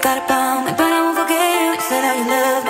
got a bomb, but I won't forget. You said how you love me.